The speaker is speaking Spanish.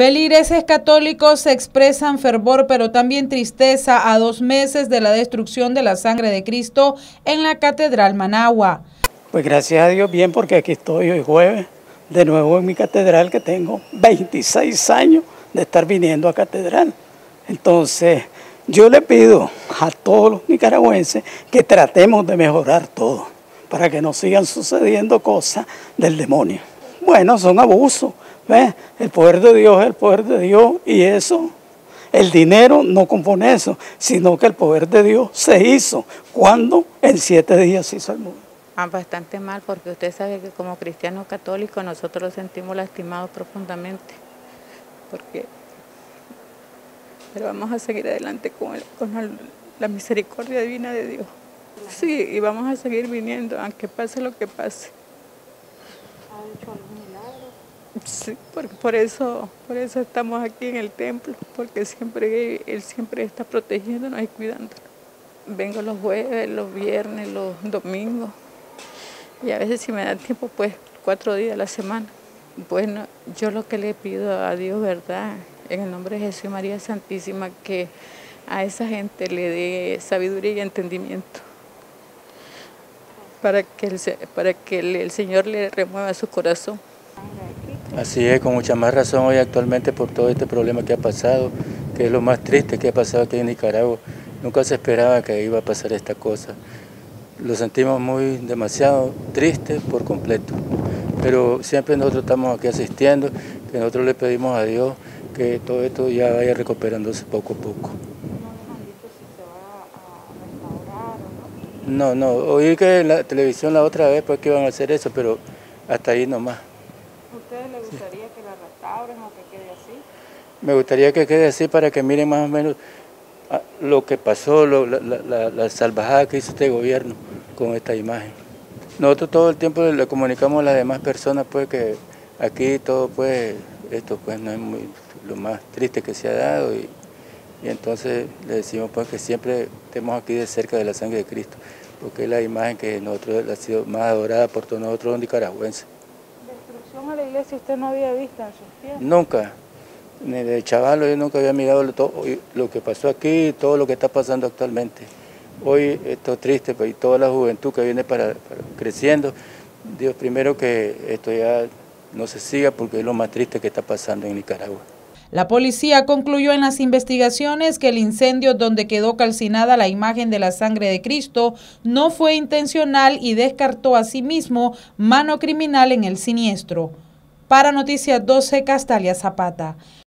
Feligreses católicos expresan fervor pero también tristeza a dos meses de la destrucción de la sangre de Cristo en la Catedral Managua. Pues gracias a Dios bien porque aquí estoy hoy jueves de nuevo en mi catedral que tengo 26 años de estar viniendo a catedral. Entonces yo le pido a todos los nicaragüenses que tratemos de mejorar todo para que no sigan sucediendo cosas del demonio. Bueno, son abusos el poder de Dios es el poder de Dios y eso, el dinero no compone eso, sino que el poder de Dios se hizo cuando en siete días se hizo el mundo. Ah, bastante mal porque usted sabe que como cristianos católicos nosotros nos sentimos lastimados profundamente. Porque, pero vamos a seguir adelante con la misericordia divina de Dios. Sí, y vamos a seguir viniendo, aunque pase lo que pase. Sí, por, eso, por eso estamos aquí en el templo, porque siempre Él siempre está protegiéndonos y cuidándonos. Vengo los jueves, los viernes, los domingos, y a veces si me da tiempo, pues cuatro días a la semana. Bueno, yo lo que le pido a Dios, ¿verdad? En el nombre de Jesús y María Santísima, que a esa gente le dé sabiduría y entendimiento para que el, para que el Señor le remueva su corazón. Así es, con mucha más razón hoy actualmente por todo este problema que ha pasado, que es lo más triste que ha pasado aquí en Nicaragua. Nunca se esperaba que iba a pasar esta cosa. Lo sentimos muy demasiado triste por completo. Pero siempre nosotros estamos aquí asistiendo, que nosotros le pedimos a Dios que todo esto ya vaya recuperándose poco a poco. No, no, oí que en la televisión la otra vez pues que iban a hacer eso, pero hasta ahí nomás ustedes les gustaría que la restauren o que quede así? Me gustaría que quede así para que miren más o menos ah, lo que pasó, la, salvajada que hizo este gobierno con esta imagen. Nosotros todo el tiempo le comunicamos a las demás personas pues que aquí todo pues, esto pues no es muy, lo más triste que se ha dado y, entonces le decimos pues que siempre estemos aquí de cerca de la sangre de Cristo, porque es la imagen que nosotros ha sido más adorada por todos nosotros los nicaragüenses a la iglesia usted no había visto en sus pies? Nunca, ni de chaval yo nunca había mirado lo, que pasó aquí y todo lo que está pasando actualmente. Hoy esto triste, pues, y toda la juventud que viene para, creciendo, Dios primero que esto ya no se siga porque es lo más triste que está pasando en Nicaragua. La policía concluyó en las investigaciones que el incendio donde quedó calcinada la imagen de la sangre de Cristo no fue intencional y descartó asimismo mano criminal en el siniestro. Para Noticias 12, Castalia Zapata.